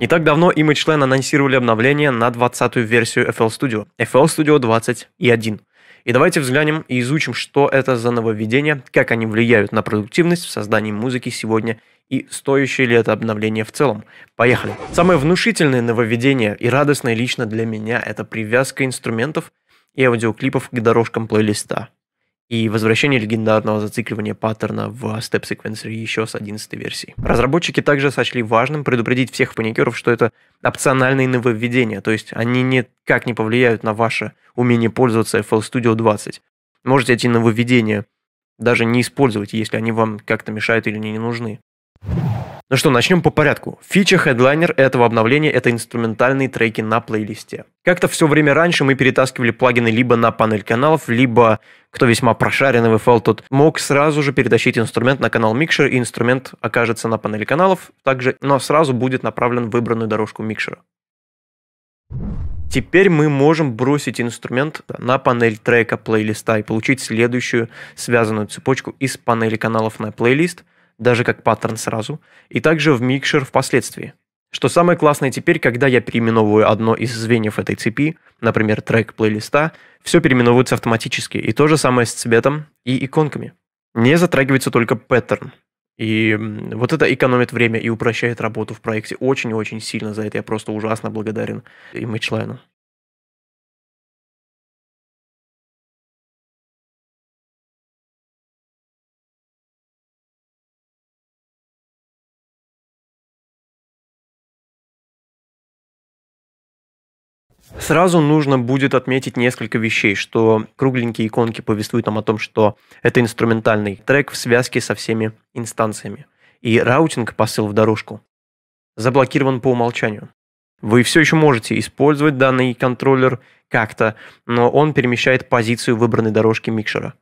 Не так давно ImageLine анонсировали обновление на 20-ю версию FL Studio, FL Studio 20 и 1. И давайте взглянем и изучим, что это за нововведения, как они влияют на продуктивность в создании музыки сегодня и стоящее ли это обновление в целом. Поехали. Самое внушительное нововведение и радостное лично для меня – это привязка инструментов и аудиоклипов к дорожкам плейлиста и возвращение легендарного зацикливания паттерна в Step Sequencer еще с 11 версии. Разработчики также сочли важным предупредить всех паникеров, что это опциональные нововведения, то есть они никак не повлияют на ваше умение пользоваться FL Studio 20. Можете эти нововведения даже не использовать, если они вам как-то мешают или не нужны. Ну что, начнем по порядку. Фича хедлайнер этого обновления – это инструментальные треки на плейлисте. Как-то все время раньше мы перетаскивали плагины либо на панель каналов, либо, кто весьма прошаренный в FL, тот мог сразу же перетащить инструмент на канал микшер, и инструмент окажется на панели каналов, также, но сразу будет направлен в выбранную дорожку микшера. Теперь мы можем бросить инструмент на панель трека плейлиста и получить следующую связанную цепочку из панели каналов на плейлист – даже как паттерн сразу, и также в микшер впоследствии. Что самое классное теперь, когда я переименовываю одно из звеньев этой цепи, например, трек плейлиста, все переименовывается автоматически, и то же самое с цветом и иконками. Не затрагивается только паттерн. И вот это экономит время и упрощает работу в проекте очень-очень сильно. За это я просто ужасно благодарен ImageLine. Сразу нужно будет отметить несколько вещей, что кругленькие иконки повествуют нам о том, что это инструментальный трек в связке со всеми инстанциями. И раутинг, посыл в дорожку, заблокирован по умолчанию. Вы все еще можете использовать данный контроллер как-то, но он перемещает позицию выбранной дорожки микшера.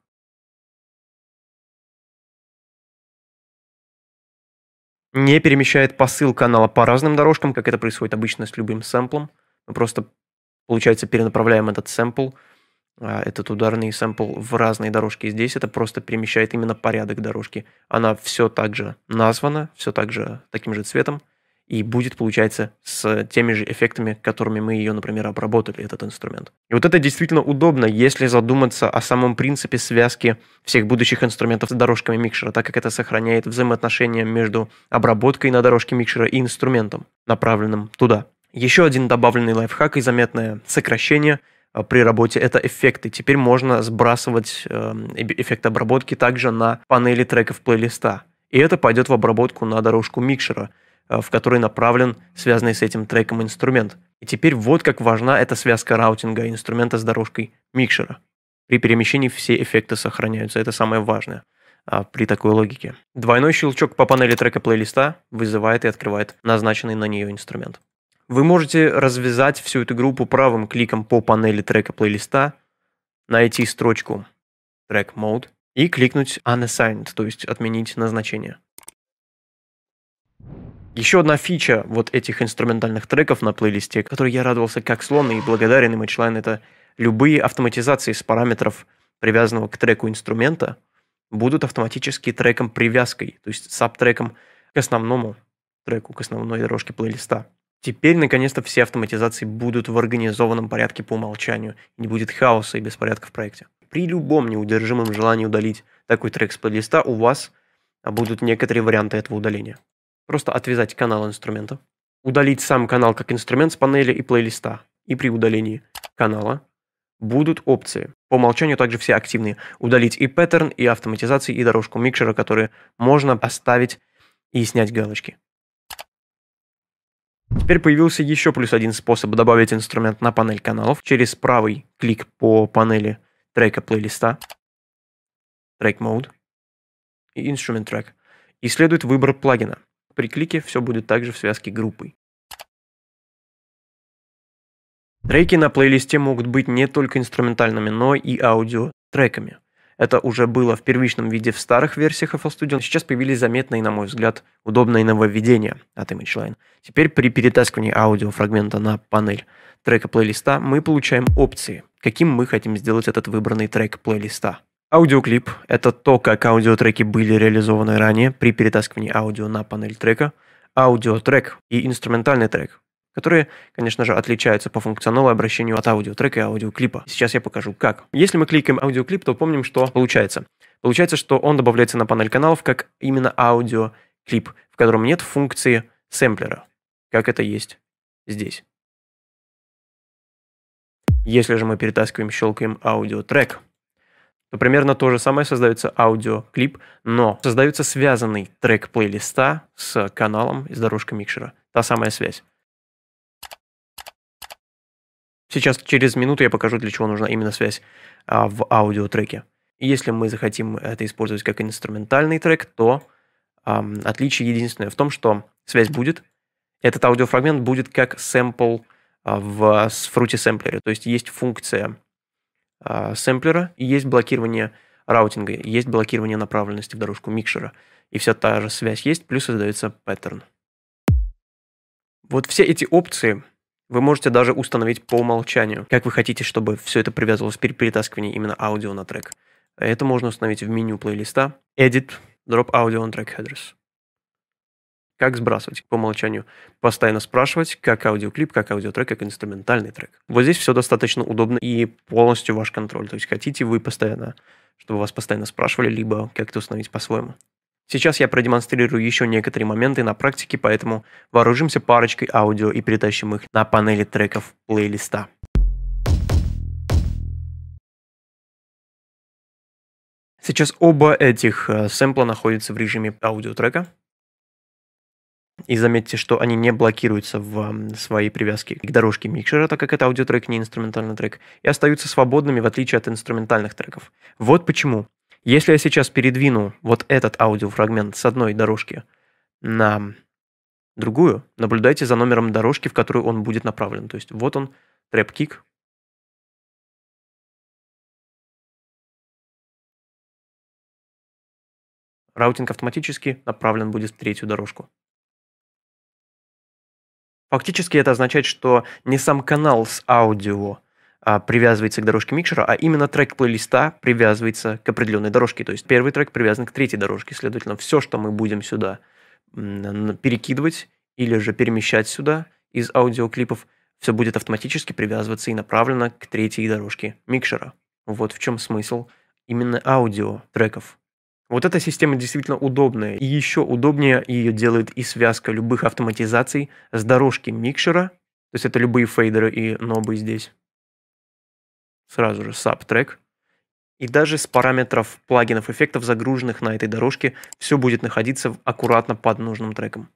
Не перемещает посыл канала по разным дорожкам, как это происходит обычно с любым сэмплом. Мы просто Получается, перенаправляем этот сэмпл, а, этот ударный сэмпл в разные дорожки. Здесь это просто перемещает именно порядок дорожки. Она все так же названа, все так же таким же цветом, и будет, получается, с теми же эффектами, которыми мы ее, например, обработали, этот инструмент. И вот это действительно удобно, если задуматься о самом принципе связки всех будущих инструментов с дорожками микшера, так как это сохраняет взаимоотношения между обработкой на дорожке микшера и инструментом, направленным туда. Еще один добавленный лайфхак и заметное сокращение э, при работе – это эффекты. Теперь можно сбрасывать эм, эффект обработки также на панели треков плейлиста. И это пойдет в обработку на дорожку микшера, э, в которой направлен связанный с этим треком инструмент. И теперь вот как важна эта связка раутинга инструмента с дорожкой микшера. При перемещении все эффекты сохраняются, это самое важное а, при такой логике. Двойной щелчок по панели трека плейлиста вызывает и открывает назначенный на нее инструмент. Вы можете развязать всю эту группу правым кликом по панели трека плейлиста, найти строчку Track Mode и кликнуть Unassigned, то есть отменить назначение. Еще одна фича вот этих инструментальных треков на плейлисте, которой я радовался как слон и благодарен ImageLine, это любые автоматизации с параметров, привязанного к треку инструмента, будут автоматически треком привязкой, то есть сабтреком к основному треку, к основной дорожке плейлиста. Теперь, наконец-то, все автоматизации будут в организованном порядке по умолчанию, и не будет хаоса и беспорядка в проекте. При любом неудержимом желании удалить такой трек с плейлиста у вас будут некоторые варианты этого удаления. Просто отвязать канал инструмента, удалить сам канал как инструмент с панели и плейлиста, и при удалении канала будут опции. По умолчанию также все активные. Удалить и паттерн, и автоматизации, и дорожку микшера, которые можно оставить и снять галочки. Теперь появился еще плюс один способ добавить инструмент на панель каналов через правый клик по панели трека плейлиста, Track Mode и Instrument Track. И следует выбор плагина. При клике все будет также в связке группой. Треки на плейлисте могут быть не только инструментальными, но и аудио-треками. Это уже было в первичном виде в старых версиях FL Studio. Сейчас появились заметные, на мой взгляд, удобные нововведения от ImageLine. Теперь при перетаскивании аудиофрагмента на панель трека плейлиста мы получаем опции, каким мы хотим сделать этот выбранный трек плейлиста. Аудиоклип – это то, как аудиотреки были реализованы ранее при перетаскивании аудио на панель трека. аудиотрек и инструментальный трек, которые, конечно же, отличаются по функционалу обращению от аудиотрека и аудиоклипа. Сейчас я покажу, как. Если мы кликаем аудиоклип, то помним, что получается. Получается, что он добавляется на панель каналов как именно аудиоклип, в котором нет функции сэмплера, как это есть здесь. Если же мы перетаскиваем, щелкаем аудиотрек, то примерно то же самое создается аудиоклип, но создается связанный трек плейлиста с каналом из дорожкой микшера. Та самая связь. Сейчас через минуту я покажу, для чего нужна именно связь а, в аудиотреке. И если мы захотим это использовать как инструментальный трек, то а, отличие единственное в том, что связь будет. Этот аудиофрагмент будет как сэмпл а, в Fruity сэмплере. То есть есть функция а, сэмплера и есть блокирование раутинга, есть блокирование направленности в дорожку микшера. И вся та же связь есть, плюс создается паттерн. Вот все эти опции вы можете даже установить по умолчанию, как вы хотите, чтобы все это привязывалось при перетаскивании именно аудио на трек. Это можно установить в меню плейлиста Edit, Drop Audio on Track Headers. Как сбрасывать? По умолчанию постоянно спрашивать, как аудиоклип, как аудиотрек, как инструментальный трек. Вот здесь все достаточно удобно и полностью ваш контроль. То есть хотите вы постоянно, чтобы вас постоянно спрашивали, либо как-то установить по-своему. Сейчас я продемонстрирую еще некоторые моменты на практике, поэтому вооружимся парочкой аудио и перетащим их на панели треков плейлиста. Сейчас оба этих э, сэмпла находятся в режиме аудиотрека. И заметьте, что они не блокируются в своей привязке к дорожке микшера, так как это аудиотрек, не инструментальный трек, и остаются свободными, в отличие от инструментальных треков. Вот почему. Если я сейчас передвину вот этот аудиофрагмент с одной дорожки на другую, наблюдайте за номером дорожки, в которую он будет направлен. То есть вот он, трэп-кик. Раутинг автоматически направлен будет в третью дорожку. Фактически это означает, что не сам канал с аудио а, привязывается к дорожке микшера, а именно трек плейлиста привязывается к определенной дорожке. То есть первый трек привязан к третьей дорожке. Следовательно, все, что мы будем сюда перекидывать или же перемещать сюда из аудиоклипов, все будет автоматически привязываться и направлено к третьей дорожке микшера. Вот в чем смысл именно аудио треков. Вот эта система действительно удобная. И еще удобнее ее делает и связка любых автоматизаций с дорожки микшера. То есть это любые фейдеры и нобы здесь. Сразу же сабтрек. И даже с параметров плагинов эффектов, загруженных на этой дорожке, все будет находиться аккуратно под нужным треком.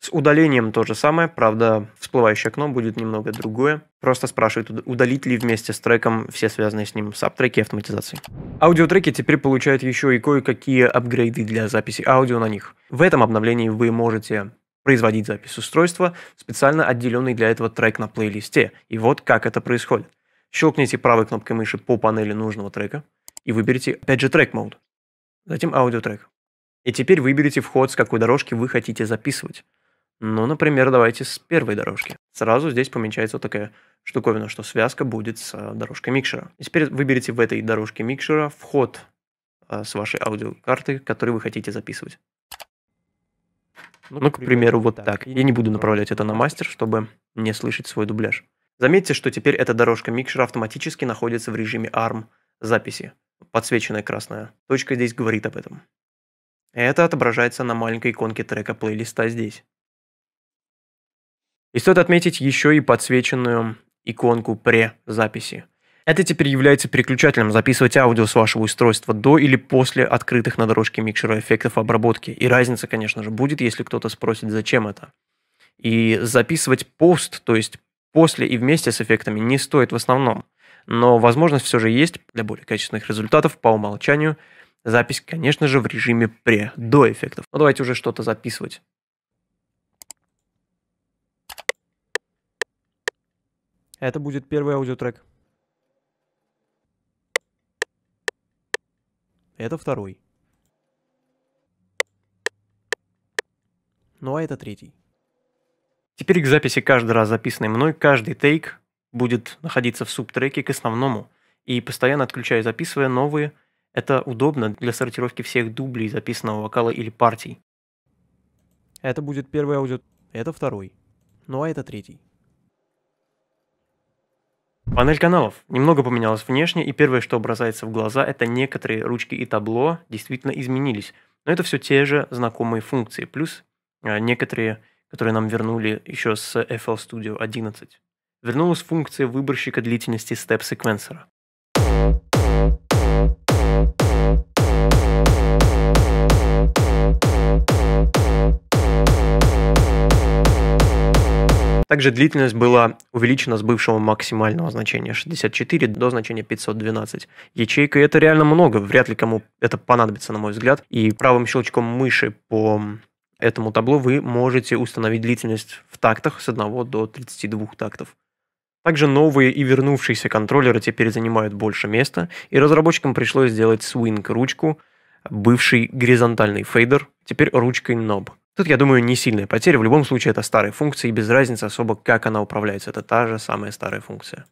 С удалением то же самое, правда, всплывающее окно будет немного другое. Просто спрашивает, удалить ли вместе с треком все связанные с ним сабтреки автоматизации. Аудиотреки теперь получают еще и кое-какие апгрейды для записи аудио на них. В этом обновлении вы можете производить запись устройства, специально отделенный для этого трек на плейлисте. И вот как это происходит. Щелкните правой кнопкой мыши по панели нужного трека и выберите, опять же, трек мод. Затем аудиотрек. И теперь выберите вход, с какой дорожки вы хотите записывать. Ну, например, давайте с первой дорожки. Сразу здесь помечается вот такая штуковина, что связка будет с э, дорожкой микшера. И теперь выберите в этой дорожке микшера вход э, с вашей аудиокарты, который вы хотите записывать. Ну, ну к примеру, вот так. Я не буду направлять это на мастер, чтобы не слышать свой дубляж. Заметьте, что теперь эта дорожка микшера автоматически находится в режиме ARM записи. Подсвеченная красная точка здесь говорит об этом. Это отображается на маленькой иконке трека плейлиста здесь. И стоит отметить еще и подсвеченную иконку «Пре-записи». Это теперь является переключателем записывать аудио с вашего устройства до или после открытых на дорожке микшера эффектов обработки. И разница, конечно же, будет, если кто-то спросит, зачем это. И записывать пост, то есть после и вместе с эффектами, не стоит в основном. Но возможность все же есть для более качественных результатов по умолчанию. Запись, конечно же, в режиме пре, до эффектов. Но давайте уже что-то записывать. Это будет первый аудиотрек. Это второй. Ну а это третий. Теперь к записи каждый раз записанной мной, каждый тейк будет находиться в субтреке к основному. И постоянно отключая и записывая новые Это удобно для сортировки всех дублей записанного вокала или партий. Это будет первый аудио, это второй. Ну а это третий. Панель каналов немного поменялась внешне, и первое, что бросается в глаза, это некоторые ручки и табло действительно изменились. Но это все те же знакомые функции, плюс а, некоторые, которые нам вернули еще с FL Studio 11. Вернулась функция выборщика длительности степ-секвенсора. Также длительность была увеличена с бывшего максимального значения 64 до значения 512 ячейка. Это реально много, вряд ли кому это понадобится, на мой взгляд. И правым щелчком мыши по этому табло вы можете установить длительность в тактах с 1 до 32 тактов. Также новые и вернувшиеся контроллеры теперь занимают больше места, и разработчикам пришлось сделать swing ручку, бывший горизонтальный фейдер, теперь ручкой knob. Тут, я думаю, не сильная потеря. В любом случае, это старая функция, и без разницы особо, как она управляется. Это та же самая старая функция.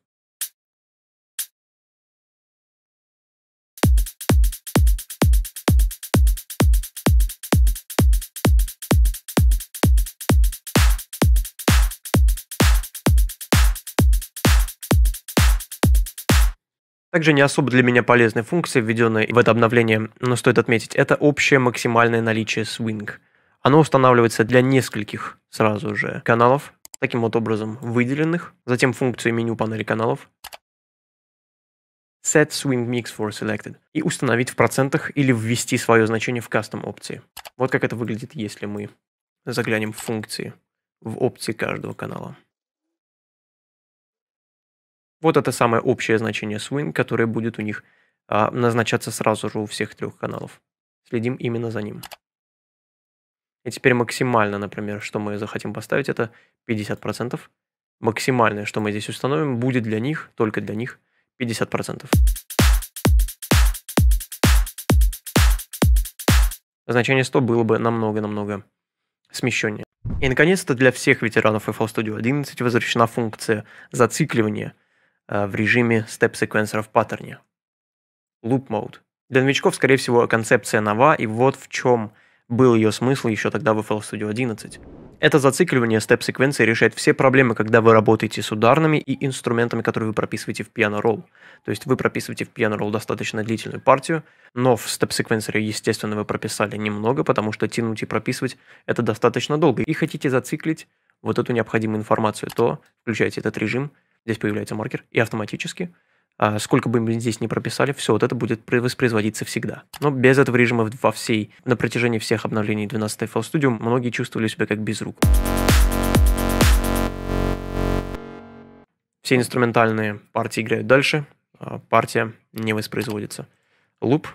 Также не особо для меня полезная функция, введенная в это обновление, но стоит отметить, это общее максимальное наличие swing – оно устанавливается для нескольких сразу же каналов, таким вот образом выделенных. Затем функцию меню панели каналов. Set Swing Mix for Selected. И установить в процентах или ввести свое значение в кастом опции. Вот как это выглядит, если мы заглянем в функции в опции каждого канала. Вот это самое общее значение swing, которое будет у них а, назначаться сразу же у всех трех каналов. Следим именно за ним. И теперь максимально, например, что мы захотим поставить, это 50%. Максимальное, что мы здесь установим, будет для них, только для них, 50%. Значение 100 было бы намного-намного смещеннее. И, наконец-то, для всех ветеранов FL Studio 11 возвращена функция зацикливания э, в режиме степ-секвенсора в паттерне. Loop Mode. Для новичков, скорее всего, концепция нова, и вот в чем был ее смысл еще тогда в FL Studio 11. Это зацикливание степ-секвенции решает все проблемы, когда вы работаете с ударными и инструментами, которые вы прописываете в piano roll. То есть вы прописываете в piano roll достаточно длительную партию, но в степ-секвенсоре, естественно, вы прописали немного, потому что тянуть и прописывать это достаточно долго. И хотите зациклить вот эту необходимую информацию, то включаете этот режим, здесь появляется маркер, и автоматически – сколько бы мы здесь не прописали, все вот это будет воспроизводиться всегда. Но без этого режима во всей, на протяжении всех обновлений 12 FL Studio многие чувствовали себя как без рук. Все инструментальные партии играют дальше, а партия не воспроизводится. Луп.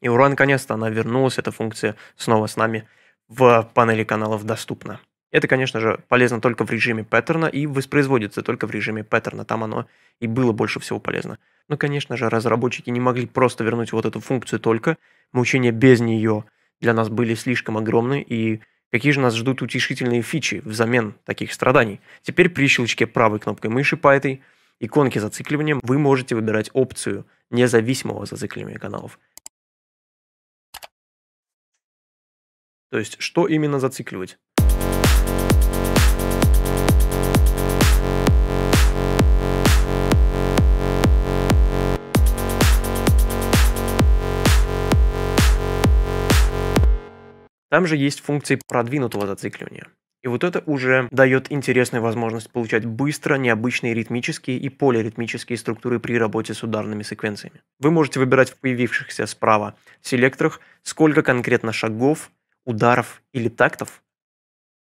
И ура, наконец-то она вернулась, эта функция снова с нами в панели каналов доступна. Это, конечно же, полезно только в режиме паттерна и воспроизводится только в режиме паттерна. Там оно и было больше всего полезно. Но, конечно же, разработчики не могли просто вернуть вот эту функцию только. Мучения без нее для нас были слишком огромны, и какие же нас ждут утешительные фичи взамен таких страданий. Теперь при щелчке правой кнопкой мыши по этой иконке зацикливания вы можете выбирать опцию независимого зацикливания каналов. То есть, что именно зацикливать? Там же есть функции продвинутого зацикливания. И вот это уже дает интересную возможность получать быстро необычные ритмические и полиритмические структуры при работе с ударными секвенциями. Вы можете выбирать в появившихся справа селекторах, сколько конкретно шагов, ударов или тактов,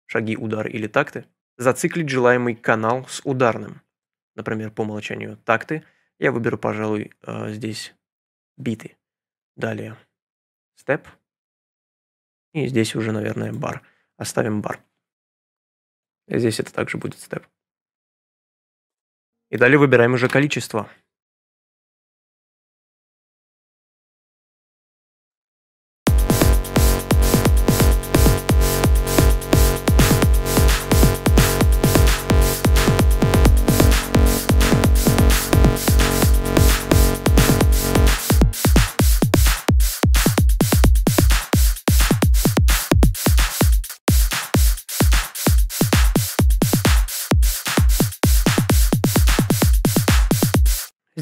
шаги, удары или такты, зациклить желаемый канал с ударным. Например, по умолчанию такты. Я выберу, пожалуй, э, здесь биты. Далее степ. И здесь уже, наверное, бар. Оставим бар. Здесь это также будет степ. И далее выбираем уже количество.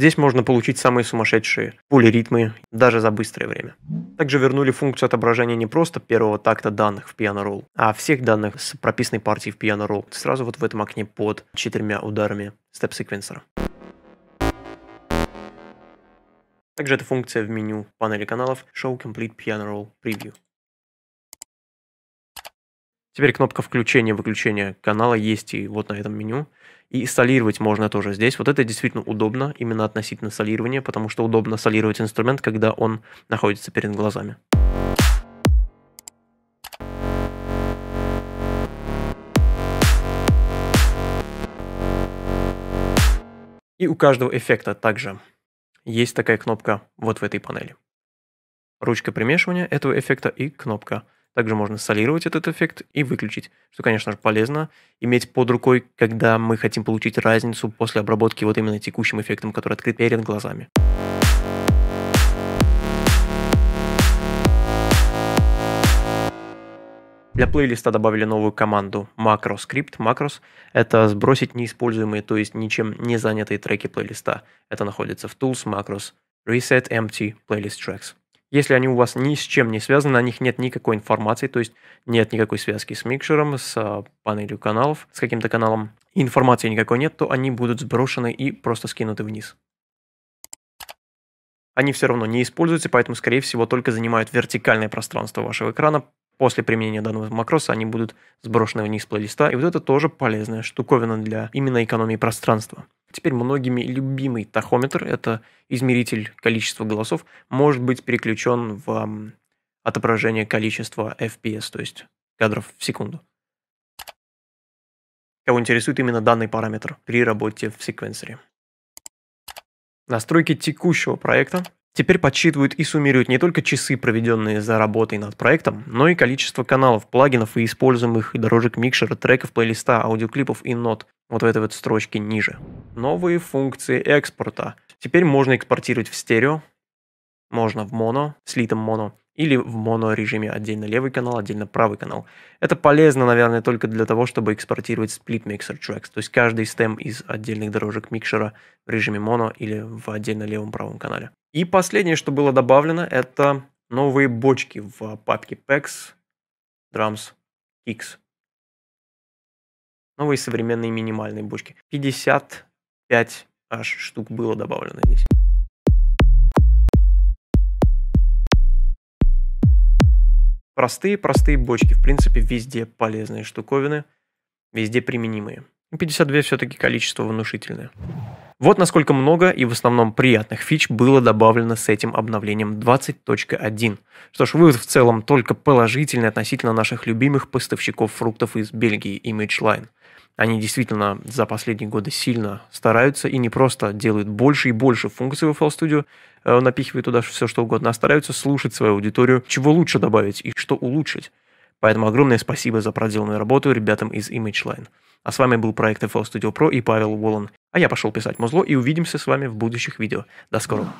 Здесь можно получить самые сумасшедшие полиритмы даже за быстрое время. Также вернули функцию отображения не просто первого такта данных в Piano Roll, а всех данных с прописанной партией в Piano Roll сразу вот в этом окне под четырьмя ударами степ-секвенсора. Также эта функция в меню панели каналов Show Complete Piano Roll Preview. Теперь кнопка включения-выключения канала есть и вот на этом меню. И солировать можно тоже здесь. Вот это действительно удобно, именно относительно солирования, потому что удобно солировать инструмент, когда он находится перед глазами. И у каждого эффекта также есть такая кнопка вот в этой панели. Ручка примешивания этого эффекта и кнопка также можно солировать этот эффект и выключить, что, конечно же, полезно иметь под рукой, когда мы хотим получить разницу после обработки вот именно текущим эффектом, который открыт перед глазами. Для плейлиста добавили новую команду macroScript. Macros — это сбросить неиспользуемые, то есть ничем не занятые треки плейлиста. Это находится в Tools, Macros, Reset Empty Playlist Tracks. Если они у вас ни с чем не связаны, на них нет никакой информации, то есть нет никакой связки с микшером, с а, панелью каналов, с каким-то каналом, информации никакой нет, то они будут сброшены и просто скинуты вниз. Они все равно не используются, поэтому, скорее всего, только занимают вертикальное пространство вашего экрана. После применения данного макроса они будут сброшены вниз плейлиста, и вот это тоже полезная штуковина для именно экономии пространства. Теперь многими любимый тахометр, это измеритель количества голосов, может быть переключен в отображение количества FPS, то есть кадров в секунду. Кого интересует именно данный параметр при работе в секвенсоре. Настройки текущего проекта теперь подсчитывают и суммируют не только часы, проведенные за работой над проектом, но и количество каналов, плагинов и используемых дорожек микшера, треков, плейлиста, аудиоклипов и нот вот в этой вот строчке ниже. Новые функции экспорта. Теперь можно экспортировать в стерео, можно в моно, слитом моно, или в моно режиме отдельно левый канал, отдельно правый канал. Это полезно, наверное, только для того, чтобы экспортировать split mixer tracks, то есть каждый стем из отдельных дорожек микшера в режиме моно или в отдельно левом правом канале. И последнее, что было добавлено, это новые бочки в папке PEX, Drums, Kicks. Новые современные минимальные бочки. 55 аж штук было добавлено здесь. Простые-простые бочки, в принципе, везде полезные штуковины, везде применимые. 52 все-таки количество внушительное. Вот насколько много и в основном приятных фич было добавлено с этим обновлением 20.1. Что ж, вывод в целом только положительный относительно наших любимых поставщиков фруктов из Бельгии Image Line. Они действительно за последние годы сильно стараются и не просто делают больше и больше функций в FL Studio, напихивают туда все что угодно, а стараются слушать свою аудиторию, чего лучше добавить и что улучшить. Поэтому огромное спасибо за проделанную работу ребятам из ImageLine. А с вами был проект FL Studio Pro и Павел Волан. А я пошел писать музло и увидимся с вами в будущих видео. До скорого.